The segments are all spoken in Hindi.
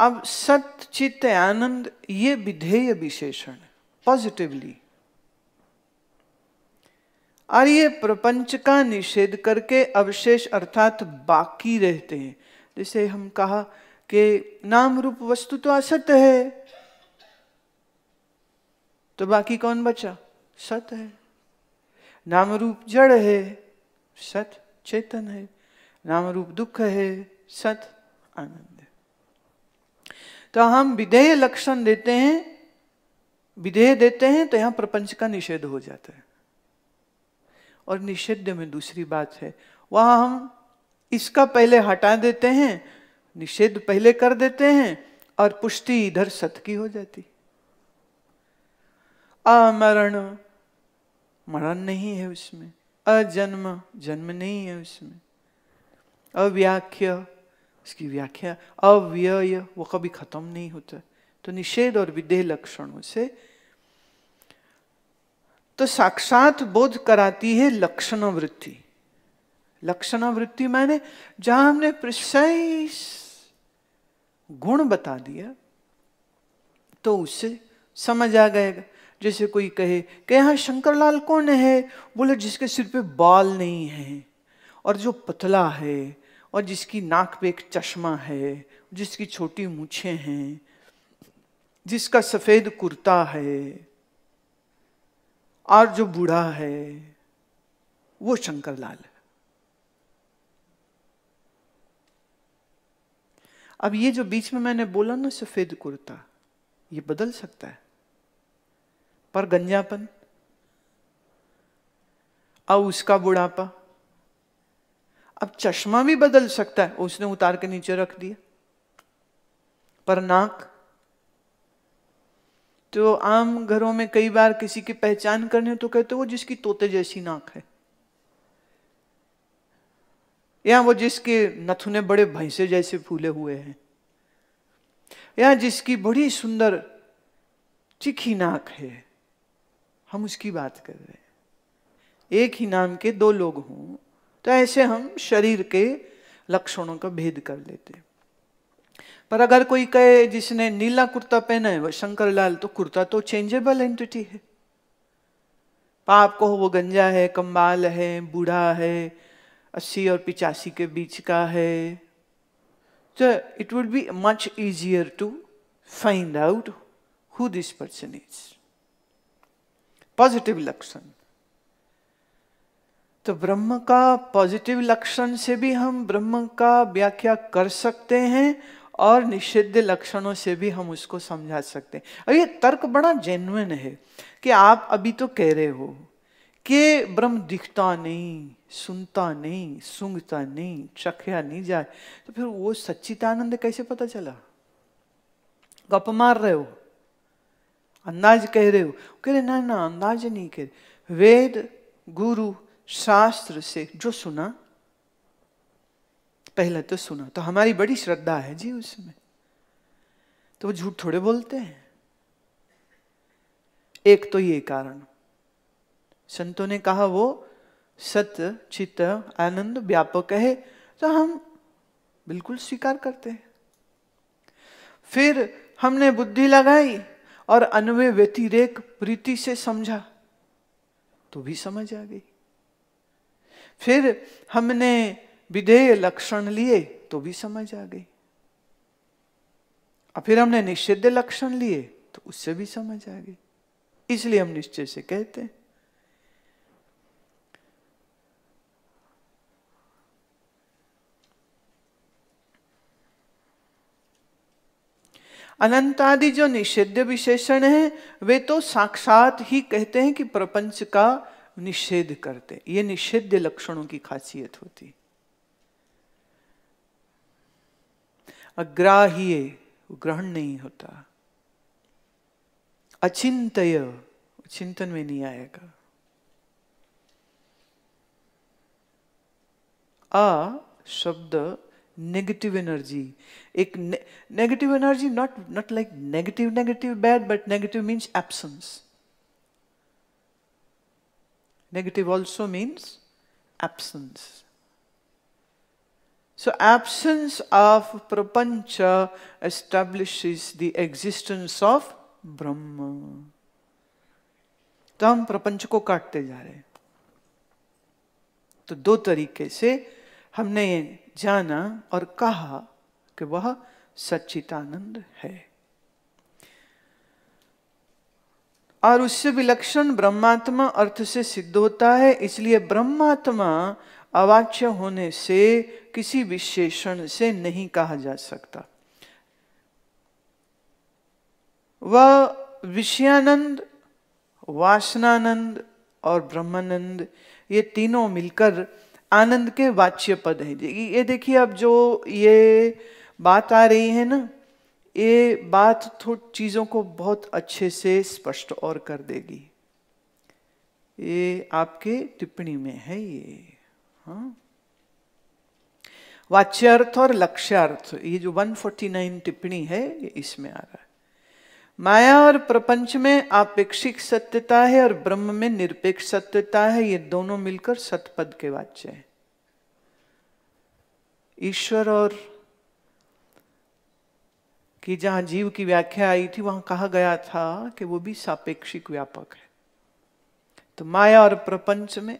अब सत, चित्त, आनंद, ये विधेय विशेषण पॉजिटिवली और ये प्रपंच का निषेध करके अवशेष अर्थात बाकी रहते हैं। जैसे हम कहा कि नाम रूप वस्तु तो असत है तो बाकी कौन बचा? सत है। नाम रूप जड़ है, सत चेतन है। नाम रूप दुख है, सत आनंद तो हम विधेय लक्षण देते हैं, विधेय देते हैं तो यहाँ प्रपंच का निषेध हो जाता है। और निषेध में दूसरी बात है, वहाँ हम इसका पहले हटा देते हैं, निषेध पहले कर देते हैं, और पुष्टि इधर सत की हो जाती। अमरण, मरण नहीं है उसमें, अजन्म, जन्म नहीं है उसमें। अव्याख्य उसकी व्याख्या अव्यय, वो कभी खत्म नहीं होता। तो निषेध और विदेह लक्षणों से तो साक्षात बोध कराती है लक्षण वृत्ति लक्षण वृत्ति मैंने जहाँ हमने प्रिसाइस गुण बता दिया तो उससे समझ आ गएगा जैसे कोई कहे कि यहाँ शंकरलाल कौन है? बोले, जिसके सिर पे बाल नहीं है और जो पतला है और जिसकी नाक पे एक चश्मा है, जिसकी छोटी मूछे हैं, जिसका सफ़ेद कुर्ता है, और जो बूढ़ा है, वो शंकरलाल है। अब ये जो बीच में मैंने बोला ना, सफ़ेद कुर्ता, ये बदल सकता है। पर गंजापन, अब उसका बुढ़ापा अब चश्मा भी बदल सकता है। उसने उतार के नीचे रख दिया। पर नाक? तो आम घरों में कई बार किसी की पहचान करने तो कहते वो जिसकी तोते जैसी नाक है। या वो जिसके नथुने बड़े भैंसे जैसे फूले हुए हैं। या जिसकी बड़ी सुंदर चिखी नाक है। हम उसकी बात कर रहे हैं। एक ही नाम के दो लोग हों। तो ऐसे हम शरीर के लक्षणों का भेद कर लेते हैं। पर अगर कोई कहे जिसने नीला कुर्ता पहना है शंकर लाल तो कुर्ता तो चेंजेबल एंटिटी है। पाप को वो गंजा है कम्बाल है, बूढ़ा है, अस्सी और पिचासी के बीच का है। तो it would be much easier to find out who this person is positive लक्षण। तो ब्रह्म का पॉजिटिव लक्षण से भी हम ब्रह्म का व्याख्या कर सकते हैं और निषिद्ध लक्षणों से भी हम उसको समझा सकते हैं। और ये तर्क बड़ा जेन्युन है कि आप अभी तो कह रहे हो कि ब्रह्म दिखता नहीं, सुनता नहीं, सूंघता नहीं, चखया नहीं जाए। तो फिर वो सच्चिदानंद कैसे पता चला? गप मार रहे हो? अंदाज कह रहे हो? कह रहे, ना ना, अंदाज नहीं कह रहे। वेद, गुरु शास्त्र से जो सुना, पहले तो सुना। तो हमारी बड़ी श्रद्धा है जी उसमें। तो वो झूठ थोड़े बोलते हैं। एक तो ये कारण। संतों ने कहा, वो सत्य चित्त, आनंद व्यापक है। तो हम बिल्कुल स्वीकार करते हैं। फिर हमने बुद्धि लगाई और अन्वय व्यतिरेक प्रीति से समझा। तो भी समझ आ गई। फिर हमने विधेय लक्षण लिए तो भी समझ आ गई। और फिर हमने निषिद्ध लक्षण लिए तो उससे भी समझ आ गई। इसलिए हम निश्चय से कहते हैं। अनंत आदि जो निषिद्ध विशेषण है, वे तो साक्षात ही कहते हैं कि प्रपंच का निषेध करते ये निषिद्ध लक्षणों की खासियत होती अग्राह्य ग्रहण नहीं होता। अचिंतय, चिंतन में नहीं आएगा। आ शब्द नेगेटिव एनर्जी एक negative energy not not like negative negative bad but negative means absence negative also means absence So, absence of prapancha establishes the existence of Brahma. तो हम प्रपंच को काटते जा रहे हैं। तो दो तरीके से हमने जाना और कहा कि वह सच्चितानंद है। और उससे विलक्षण ब्रह्मात्मा अर्थ से सिद्ध होता है, इसलिए ब्रह्मात्मा अवाच्य होने से किसी विशेषण से नहीं कहा जा सकता। वह विषयानंद, वासनानंद और ब्रह्मानंद, ये तीनों मिलकर आनंद के वाच्य पद है। ये देखिए अब जो ये बात आ रही है ना ये बात थोड़ी चीज़ों को बहुत अच्छे से स्पष्ट और कर देगी। ये आपके टिप्पणी में है ये। हाँ। वाच्यार्थ और लक्ष्यार्थ, ये जो 149 टिप्पणी है, ये इसमें आ रहा है। माया और प्रपंच में आपेक्षिक सत्यता है और ब्रह्म में निरपेक्ष सत्यता है, ये दोनों मिलकर सतपद के वाच्य है। ईश्वर और कि जहाँ जीव की व्याख्या आई थी, वहाँ कहा गया था कि वो भी सापेक्षिक व्यापक है। तो माया और प्रपंच में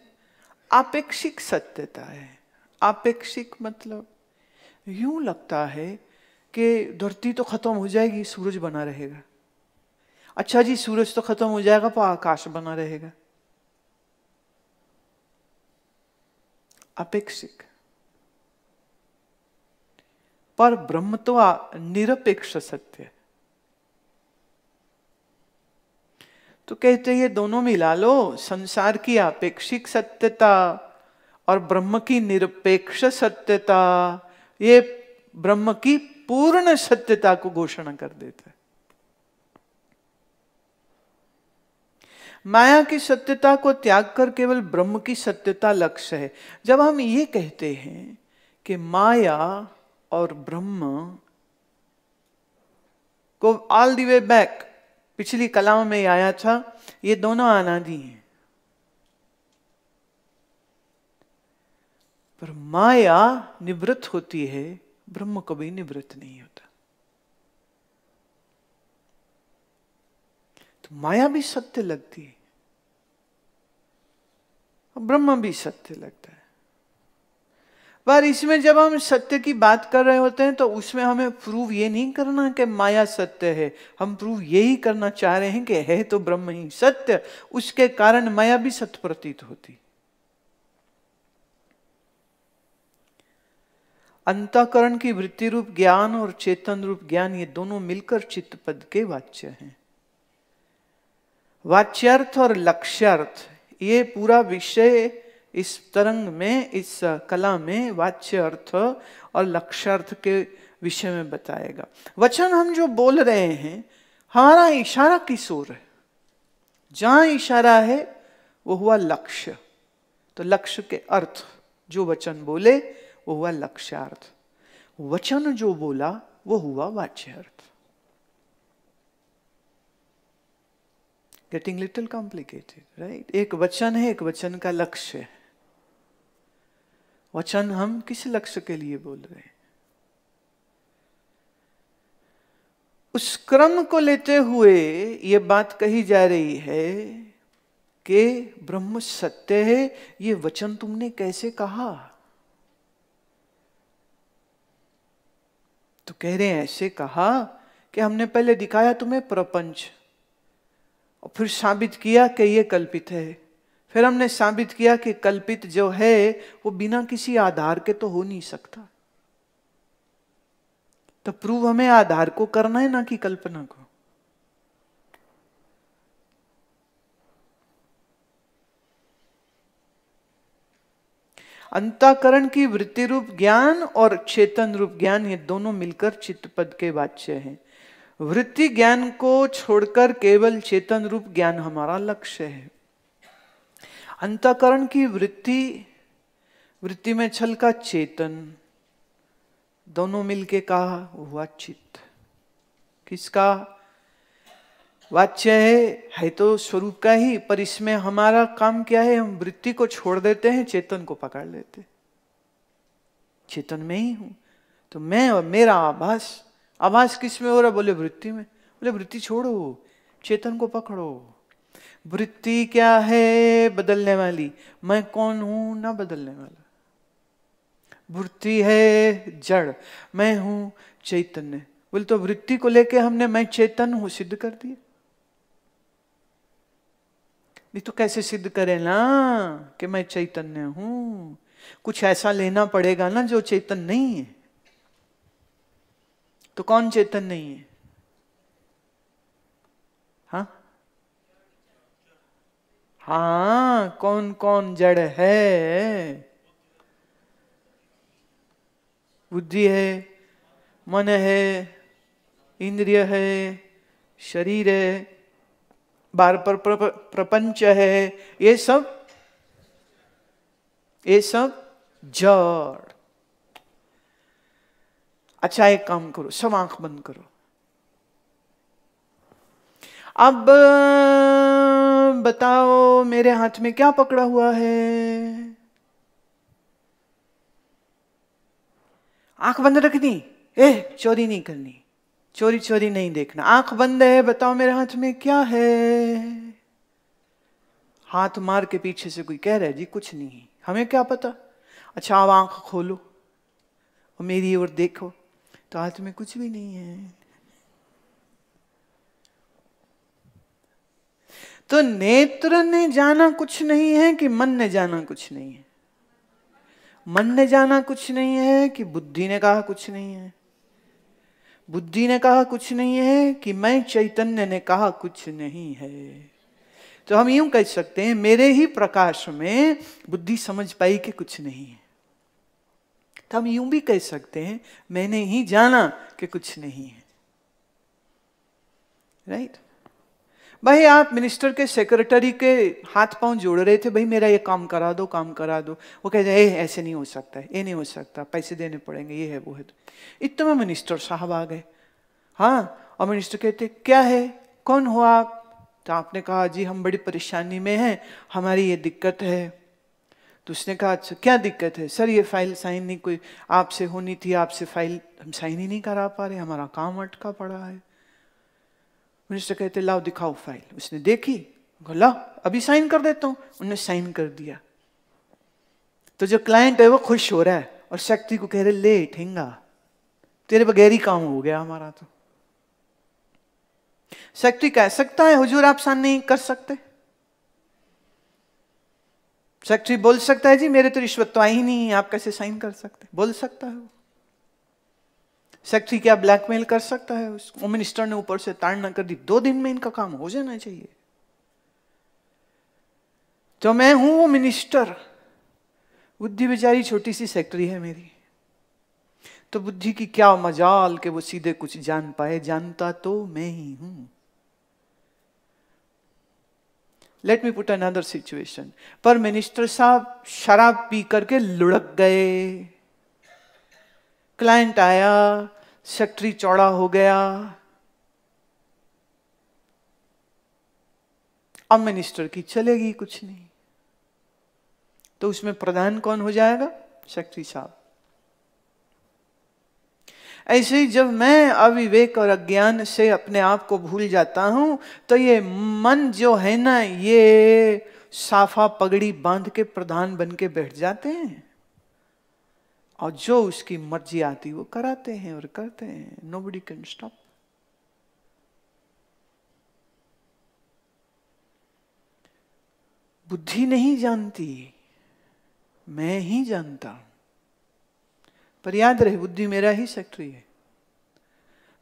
आपेक्षिक सत्यता है। आपेक्षिक मतलब यूँ लगता है कि धरती तो खत्म हो जाएगी, सूरज बना रहेगा। अच्छा जी, सूरज तो खत्म हो जाएगा पर आकाश बना रहेगा। अपेक्षिक पर ब्रह्म तो निरपेक्ष सत्य है। तो कहते ये दोनों मिला लो, संसार की अपेक्षिक सत्यता और ब्रह्म की निरपेक्ष सत्यता। ये ब्रह्म की पूर्ण सत्यता को घोषणा कर देता है। माया की सत्यता को त्याग कर केवल ब्रह्म की सत्यता लक्ष्य है। जब हम ये कहते हैं कि माया और ब्रह्म को ऑल दी वे बैक पिछली कलाम में आया था, ये दोनों अनादि हैं। पर माया निवृत्त होती है, ब्रह्म कभी निवृत्त नहीं होता। तो माया भी सत्य लगती है ब्रह्म भी सत्य लगता है। पर इसमें जब हम सत्य की बात कर रहे होते हैं तो उसमें हमें प्रूव ये नहीं करना कि माया सत्य है। हम प्रूव यही करना चाह रहे हैं कि है तो ब्रह्म ही सत्य। उसके कारण माया भी सत्य प्रतीत होती। अंतकरण की वृत्ति रूप ज्ञान और चेतन रूप ज्ञान, ये दोनों मिलकर चित्त पद के वाच्य हैं। वाच्यार्थ और लक्ष्यार्थ, ये पूरा विषय इस तरंग में, इस कला में वाच्य अर्थ और लक्ष्यार्थ के विषय में बताएगा। वचन हम जो बोल रहे हैं, हमारा इशारा किस ओर है? जहाँ इशारा है, वो हुआ लक्ष्य। तो लक्ष्य के अर्थ, जो वचन बोले, वो हुआ लक्ष्यार्थ। वचन जो बोला, वो हुआ वाच्य अर्थ गेटिंग लिटिल कॉम्प्लिकेटेड राइट एक वचन है, एक वचन का लक्ष्य है। वचन हम किस लक्ष्य के लिए बोल रहे हैं। उस क्रम को लेते हुए ये बात कही जा रही है कि ब्रह्म सत्य है, ये वचन तुमने कैसे कहा? तो कह रहे हैं, ऐसे कहा कि हमने पहले दिखाया तुम्हें प्रपंच, और फिर साबित किया कि ये कल्पित है। फिर हमने साबित किया कि कल्पित जो है, वो बिना किसी आधार के तो हो नहीं सकता। तो प्रूव हमें आधार को करना है, ना कि कल्पना को। अंताकरण की वृत्ति रूप ज्ञान और चेतन रूप ज्ञान, ये दोनों मिलकर चित्त पद के वाच्य हैं। वृत्ति ज्ञान को छोड़कर केवल चेतन रूप ज्ञान हमारा लक्ष्य है। अंतकरण की वृत्ति वृत्ति में छल का चेतन, दोनों मिलके कहा हुआ चित्त किसका? वाच्य है है तो स्वरूप का ही, पर इसमें हमारा काम क्या है? हम वृत्ति को छोड़ देते हैं, चेतन को पकड़ लेते। चेतन में ही हूँ तो मैं और मेरा आभास आभास किसमें हो रहा बोले, वृत्ति में। बोले, वृत्ति छोड़ो, चेतन को पकड़ो। वृत्ति क्या है बदलने वाली? मैं कौन हूँ ना बदलने वाला? वृत्ति है जड़। मैं हूँ चैतन्य। बोले तो वृत्ति को लेके हमने मैं चेतन हूँ सिद्ध कर दिया। नहीं तो कैसे सिद्ध करें ना कि मैं चैतन्य हूँ? कुछ ऐसा लेना पड़ेगा ना जो चेतन नहीं है। तो कौन चेतन नहीं है? हाँ? हाँ कौन कौन जड़ है? बुद्धि है, मन है, इंद्रिय है, शरीर है, बार पर, प्रपंच है, ये सब ये सब जड़। अच्छा एक काम करो, सब आँख बंद करो। अब बताओ, मेरे हाथ में क्या पकड़ा हुआ है? आँख बंद रखनी। ए चोरी नहीं करनी। चोरी चोरी नहीं देखना। आँख बंद है, बताओ मेरे हाथ में क्या है? हाथ मार के पीछे से कोई कह रहा है, जी, कुछ नहीं हमें क्या पता? अच्छा आप आँख खोलो और मेरी ओर देखो तो हाथ में कुछ भी नहीं है। तो नेत्र ने जाना कुछ नहीं है कि मन ने जाना कुछ नहीं है? मन ने जाना कुछ नहीं है कि बुद्धि ने कहा कुछ नहीं है? बुद्धि ने कहा कुछ नहीं है कि मैं चैतन्य ने कहा कुछ नहीं है? तो हम यूँ कह सकते हैं, मेरे ही प्रकाश में बुद्धि समझ पाई कि कुछ नहीं है। तो हम यूँ भी कह सकते हैं, मैंने ही जाना कि कुछ नहीं है। Right right? भाई, आप मिनिस्टर के सेक्रेटरी के हाथ पाँव जोड़ रहे थे, भाई, मेरा ये काम करा दो, काम करा दो। वो कहते हैं ऐसे नहीं हो सकता, ये नहीं हो सकता, पैसे देने पड़ेंगे, ये है, वो है। इतने में मिनिस्टर साहब आ गए। हाँ और मिनिस्टर कहते, क्या है? कौन हो आप? तो आपने कहा, जी, हम बड़ी परेशानी में हैं, हमारी ये दिक्कत है। तो उसने कहा अच्छा क्या दिक्कत है? सर, ये फ़ाइल साइन नहीं, कोई आपसे होनी थी, आपसे फ़ाइल हम साइन ही नहीं करा पा रहे, हमारा काम अटका पड़ा है। मिनिस्टर कहते, लाओ, दिखाओ फ़ाइल उसने देखी लाओ, अभी साइन कर देता हूँ. उन्होंने साइन कर दिया। तो जो क्लाइंट है, वो खुश हो रहा है और शक्ति को कह रहे, ले, ठेंगा, तेरे बगैर ही काम हो गया हमारा तो. शक्ति कह सकता है, हुजूर, आप साइन नहीं कर सकते. शक्ति बोल सकता है, जी, मेरे तो रिश्वत तो आई ही नहीं, आप कैसे साइन कर सकते? बोल सकता है वो। सेक्रेटरी क्या ब्लैकमेल कर सकता है? उसको मिनिस्टर ने ऊपर से ताड़ना कर दी। दो दिन में इनका काम हो जाना चाहिए। तो मैं हूँ वो मिनिस्टर बुद्धि बेचारी छोटी सी सेक्रेटरी है मेरी। तो बुद्धि की क्या मजाल के वो सीधे कुछ जान पाए। जानता तो मैं ही हूँ। Let me put another situation पर मिनिस्टर साहब शराब पी करके लुढ़क गए। क्लाइंट आया, सेक्रेटरी चौड़ा हो गया। अब मिनिस्टर की चलेगी कुछ नहीं। तो उसमें प्रधान कौन हो जाएगा? सेक्रेटरी साहब। ऐसे ही जब मैं अविवेक और अज्ञान से अपने आप को भूल जाता हूँ तो ये मन जो है ना, ये साफा पगड़ी बाँध के प्रधान बन के बैठ जाते हैं। और जो उसकी मर्ज़ी आती वो कराते हैं और करते हैं। नो बडी कैन स्टॉप बुद्धि नहीं जानती, मैं ही जानता। पर याद रहे, बुद्धि मेरा ही सेक्रेटरी है।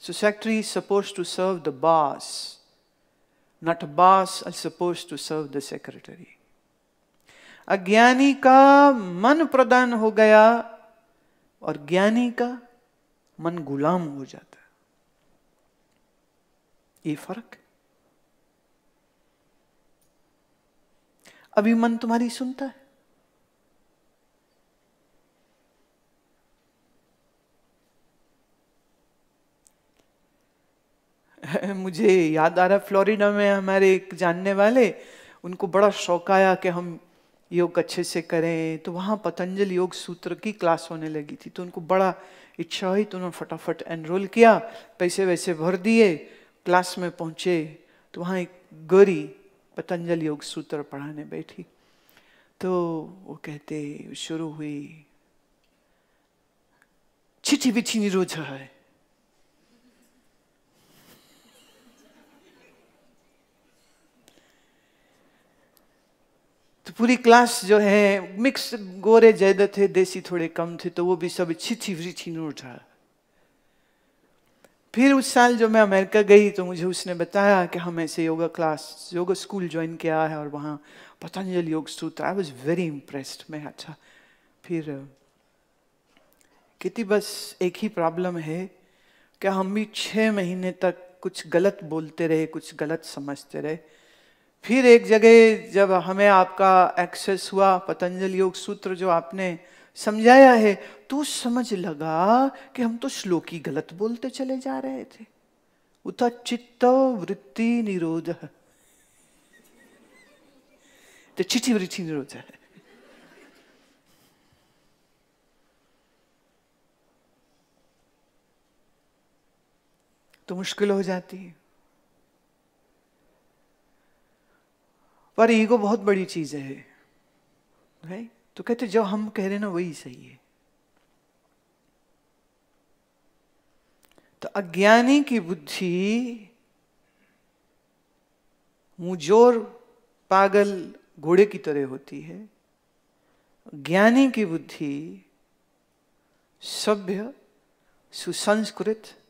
So secretary suppose to serve the boss not boss I suppose to serve the secretary अज्ञानी का मन प्रदान हो गया और ज्ञानी का मन गुलाम हो जाता है। ये फ़र्क अभी मन तुम्हारी सुनता है। मुझे याद आ रहा है, फ्लोरिडा में हमारे एक जानने वाले, उनको बड़ा शौक आया कि हम योग अच्छे से करें तो वहाँ पतंजलि योग सूत्र की क्लास होने लगी थी। तो उनको बड़ा इच्छा हुई तो उन्होंने फटाफट एनरोल किया, पैसे वैसे भर दिए, क्लास में पहुँचे तो वहाँ एक गोरी पतंजलि योग सूत्र पढ़ाने बैठी। तो वो कहते, शुरू हुई चिठी बिठी निरोध है। तो पूरी क्लास जो है, मिक्स गोरे ज़्यादा थे, देसी थोड़े कम थे तो वो भी सब छिछी वृछी न उठा फिर उस साल जो मैं अमेरिका गई तो मुझे उसने बताया कि हम ऐसे yoga class, yoga school join किया है और वहाँ पतंजलि योग सूत्र आई वॉज़ वेरी इम्प्रेस्ड मैं अच्छा। फिर कितनी बस एक ही प्रॉब्लम है कि हम भी छः महीने तक कुछ गलत बोलते रहे, कुछ गलत समझते रहे। फिर एक जगह जब हमें आपका एक्सेस हुआ, पतंजलि योग सूत्र जो आपने समझाया है तो समझ लगा कि हम तो श्लोकी गलत बोलते चले जा रहे थे। उता चित्त वृत्ति निरोध। तो चिठी वृत्ति निरोध है। तो मुश्किल हो जाती है। पर ईगो बहुत बड़ी चीज़ है है तो कहते जो हम कह रहे ना, वही सही है। तो अज्ञानी की बुद्धि मुझोर पागल घोड़े की तरह होती है। ज्ञानी की बुद्धि सभ्य, सुसंस्कृत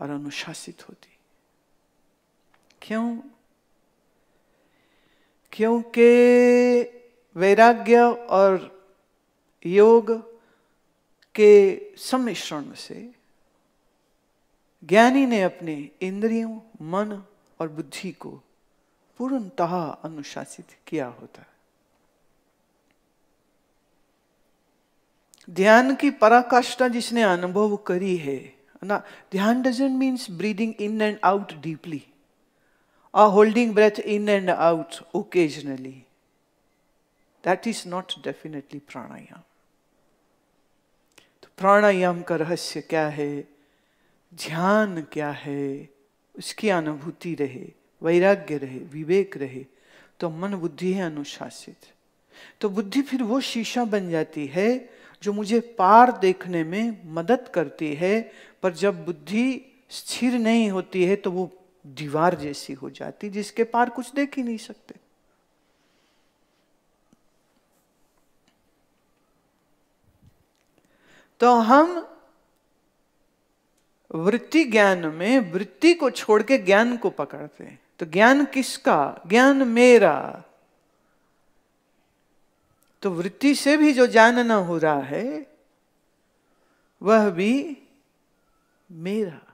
और अनुशासित होती। क्यों? क्योंकि वैराग्य और योग के सम्मिश्रण से ज्ञानी ने अपने इंद्रियों, मन और बुद्धि को पूर्णतः अनुशासित किया होता है। ध्यान की पराकाष्ठा जिसने अनुभव करी है, ना, ध्यान doesn't means breathing in and out deeply or holding breath in and out occasionally. That is not definitely pranayam. तो प्राणायाम का रहस्य क्या है ध्यान क्या है उसकी अनुभूति रहे, वैराग्य रहे, विवेक रहे तो मन बुद्धि है अनुशासित तो बुद्धि फिर वो शीशा बन जाती है जो मुझे पार देखने में मदद करती है, पर जब बुद्धि स्थिर नहीं होती है तो वो दीवार जैसी हो जाती, जिसके पार कुछ देख ही नहीं सकते। तो हम वृत्ति ज्ञान में, वृत्ति को छोड़ के ज्ञान को पकड़ते हैं। तो ज्ञान किसका? ज्ञान मेरा। तो वृत्ति से भी जो जानना हो रहा है, वह भी मेरा।